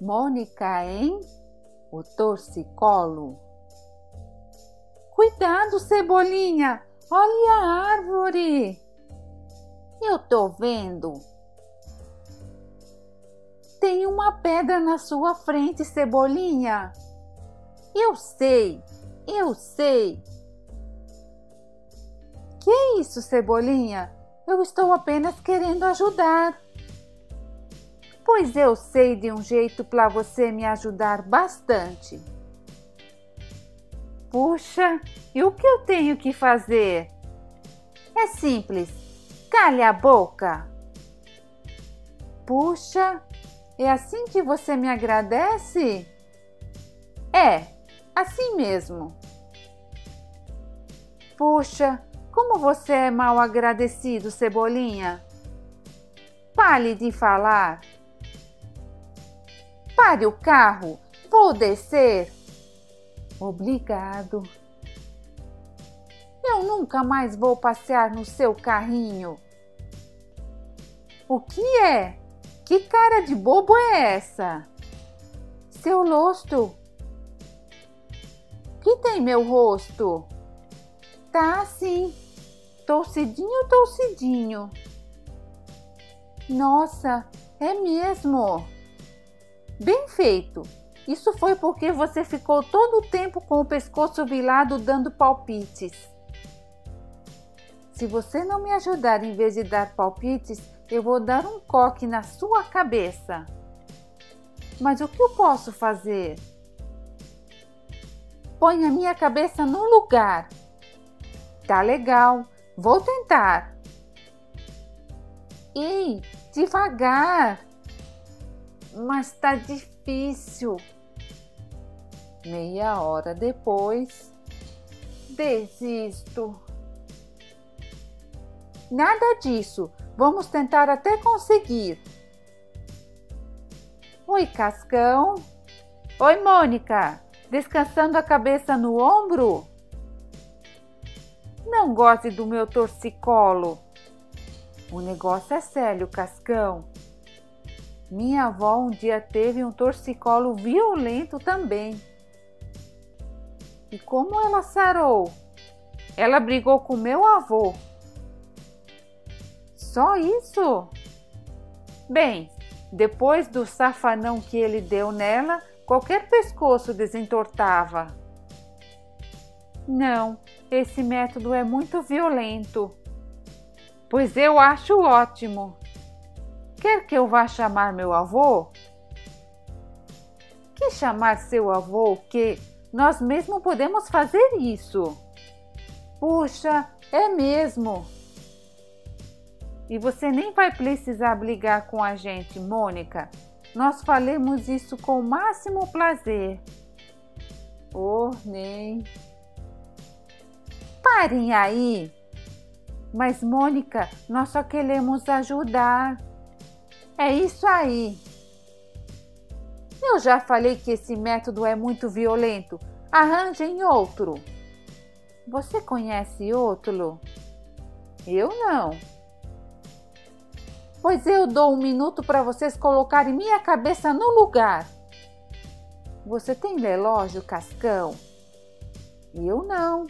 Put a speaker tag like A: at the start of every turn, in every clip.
A: Mônica em O Torcicolo. Cuidado, Cebolinha! Olha a árvore! Eu tô vendo. Tem uma pedra na sua frente, Cebolinha. Eu sei, eu sei. Que é isso, Cebolinha? Eu estou apenas querendo ajudar. Pois eu sei de um jeito para você me ajudar bastante. Puxa, e o que eu tenho que fazer? É simples. Cale a boca. Puxa, é assim que você me agradece? É, assim mesmo. Puxa, como você é mal agradecido, Cebolinha? Pare de falar. Pare o carro, vou descer. Obrigado. Eu nunca mais vou passear no seu carrinho. O que é? Que cara de bobo é essa? Seu rosto. Que tem meu rosto? Tá assim Torcidinho, torcidinho. Nossa, é mesmo. Bem feito. Isso foi porque você ficou todo o tempo com o pescoço virado dando palpites. Se você não me ajudar em vez de dar palpites, eu vou dar um coque na sua cabeça. Mas o que eu posso fazer? Põe a minha cabeça no lugar. Tá legal. Vou tentar. Ei, devagar. Mas tá difícil. Meia hora depois, desisto. Nada disso. Vamos tentar até conseguir. Oi, Cascão. Oi, Mônica. Descansando a cabeça no ombro? Não goste do meu torcicolo. O negócio é sério, Cascão. Minha avó um dia teve um torcicolo violento também. E como ela sarou? Ela brigou com meu avô. Só isso? Bem, depois do safanão que ele deu nela, qualquer pescoço desentortava. Não, esse método é muito violento. Pois eu acho ótimo. Quer que eu vá chamar meu avô? Que chamar seu avô que nós mesmo podemos fazer isso. Puxa, é mesmo. E você nem vai precisar brigar com a gente, Mônica. Nós falemos isso com o máximo prazer. Oh, nem. Parem aí! Mas, Mônica, nós só queremos ajudar. É isso aí. Eu já falei que esse método é muito violento. Arranjem outro. Você conhece outro? Eu não. Pois eu dou um minuto para vocês colocarem minha cabeça no lugar. Você tem relógio, Cascão? Eu não.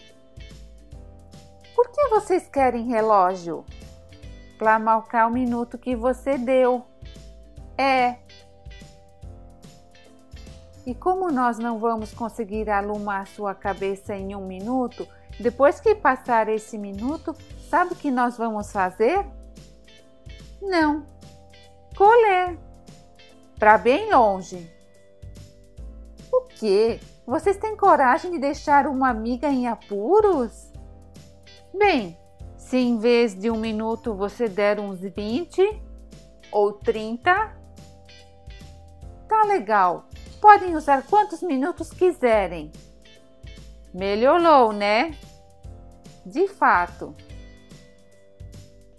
A: Por que vocês querem relógio? Para marcar o minuto que você deu. É. E como nós não vamos conseguir alumar sua cabeça em um minuto, depois que passar esse minuto, sabe o que nós vamos fazer? Não. Colher. Para bem longe. O quê? Vocês têm coragem de deixar uma amiga em apuros? Bem, se em vez de um minuto você der uns 20 ou 30, tá legal. Podem usar quantos minutos quiserem. Melhorou, né? De fato.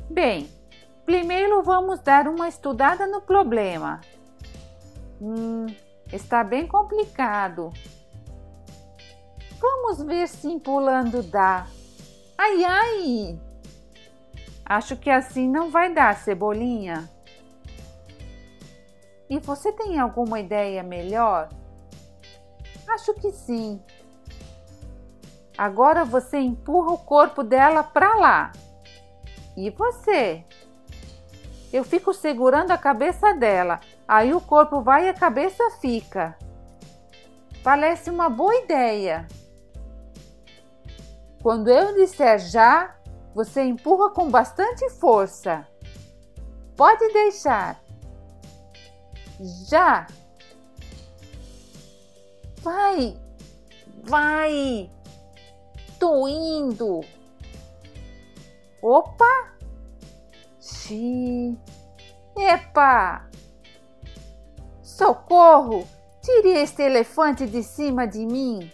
A: Bem, primeiro vamos dar uma estudada no problema. Hum, está bem complicado. Vamos ver se pulando dá. Ai, ai! Acho que assim não vai dar, Cebolinha. E você tem alguma ideia melhor? Acho que sim. Agora você empurra o corpo dela para lá. E você? Eu fico segurando a cabeça dela, aí o corpo vai e a cabeça fica. Parece uma boa ideia. Quando eu disser já, você empurra com bastante força. Pode deixar. Já. Vai. Vai. Tô indo. Opa! Xi. Epa! Socorro! Tire este elefante de cima de mim.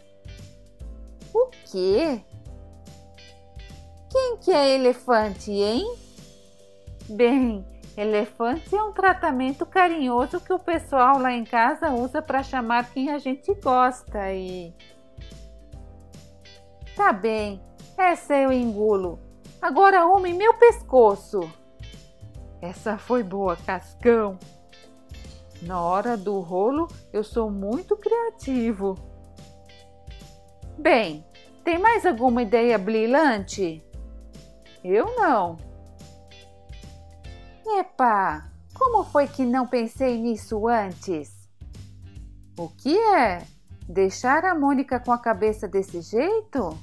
A: O quê? Quem que é elefante, hein? Bem, elefante é um tratamento carinhoso que o pessoal lá em casa usa para chamar quem a gente gosta e. Tá bem, essa eu engulo. Agora ame meu pescoço. Essa foi boa, Cascão. Na hora do rolo, eu sou muito criativo. Bem, tem mais alguma ideia brilhante? Eu não. Epa, como foi que não pensei nisso antes? O que é? Deixar a Mônica com a cabeça desse jeito?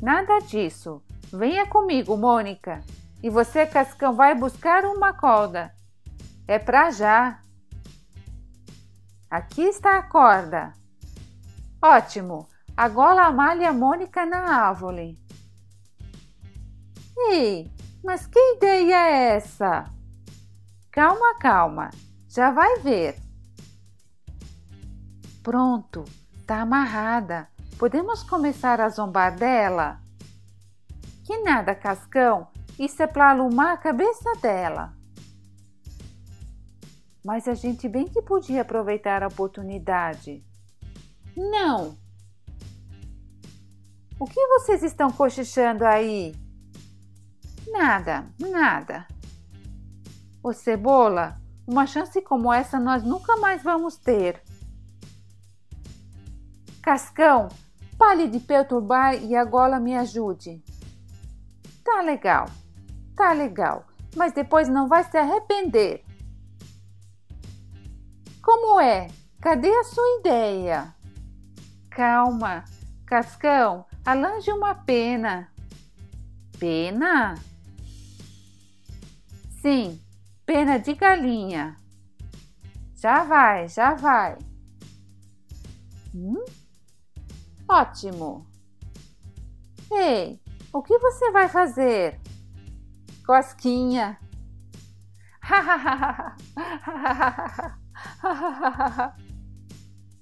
A: Nada disso. Venha comigo, Mônica. E você, Cascão, vai buscar uma corda. É pra já. Aqui está a corda. Ótimo. Agora amalhe a Mônica na árvore. Ei, mas que ideia é essa? Calma, calma, já vai ver. Pronto, tá amarrada. Podemos começar a zombar dela? Que nada, Cascão, isso é para alumar a cabeça dela. Mas a gente bem que podia aproveitar a oportunidade. Não! O que vocês estão cochichando aí? Nada, nada. Ô Cebola, uma chance como essa nós nunca mais vamos ter. Cascão, pare de perturbar e agora me ajude. Tá legal, tá legal, mas depois não vai se arrepender. Como é? Cadê a sua ideia? Calma, Cascão, alanje uma pena. Pena? Sim, pena de galinha. Já vai, já vai. Hum? Ótimo. Ei, o que você vai fazer? Cosquinha.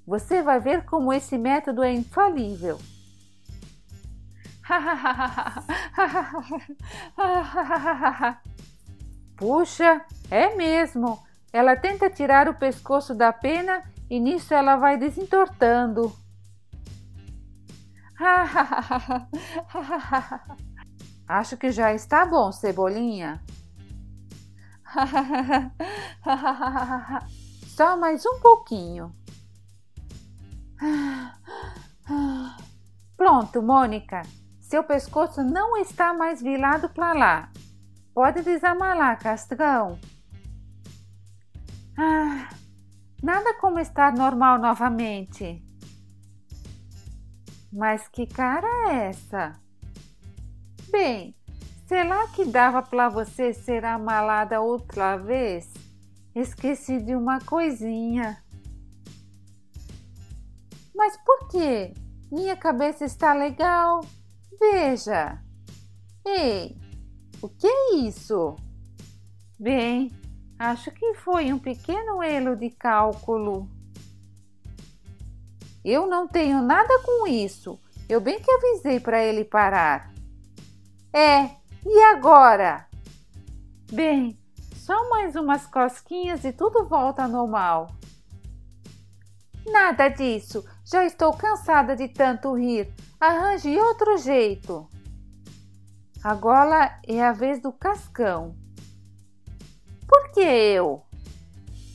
A: Você vai ver como esse método é infalível. Puxa, é mesmo. Ela tenta tirar o pescoço da pena e nisso ela vai desentortando. Acho que já está bom, Cebolinha. Só mais um pouquinho. Pronto, Mônica. Seu pescoço não está mais virado para lá. Pode desamalar, Castrão. Ah, nada como estar normal novamente. Mas que cara é essa? Bem, será que dava para você ser amalada outra vez? Esqueci de uma coisinha. Mas por quê? Minha cabeça está legal. Veja. Ei, o que é isso? Bem, acho que foi um pequeno erro de cálculo. Eu não tenho nada com isso. Eu bem que avisei para ele parar. É, e agora? Bem, só mais umas cosquinhas e tudo volta ao normal. Nada disso. Já estou cansada de tanto rir. Arranje outro jeito. Agora é a vez do Cascão. Por que eu?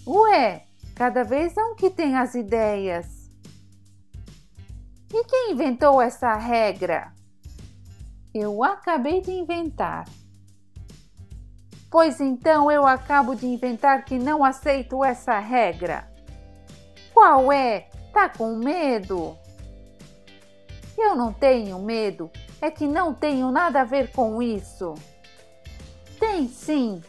A: Ué, cada vez é um que tem as ideias. E quem inventou essa regra? Eu acabei de inventar. Pois então eu acabo de inventar que não aceito essa regra. Qual é? Tá com medo? Eu não tenho medo, é que não tenho nada a ver com isso. Tem sim.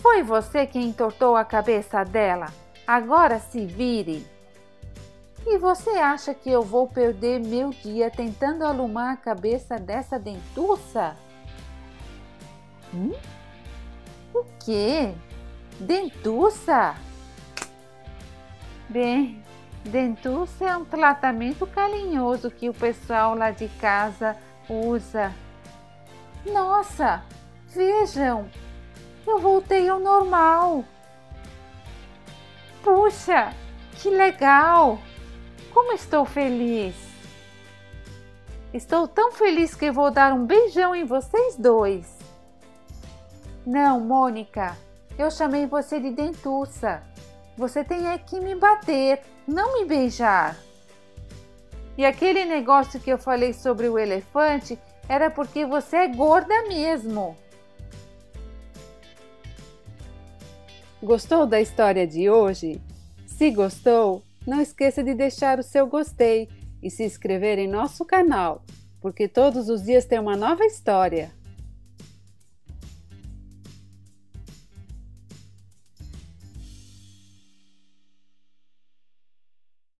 A: Foi você quem entortou a cabeça dela. Agora se vire. E você acha que eu vou perder meu dia tentando alumar a cabeça dessa dentuça? Hum? O quê? Dentuça? Bem, dentuça é um tratamento carinhoso que o pessoal lá de casa usa. Nossa, vejam, eu voltei ao normal. Puxa, que legal! Como estou feliz! Estou tão feliz que vou dar um beijão em vocês dois. Não, Mônica, eu chamei você de dentuça. Você tem é que me bater, não me beijar. E aquele negócio que eu falei sobre o elefante era porque você é gorda mesmo.
B: Gostou da história de hoje? Se gostou, não esqueça de deixar o seu gostei e se inscrever em nosso canal, porque todos os dias tem uma nova história.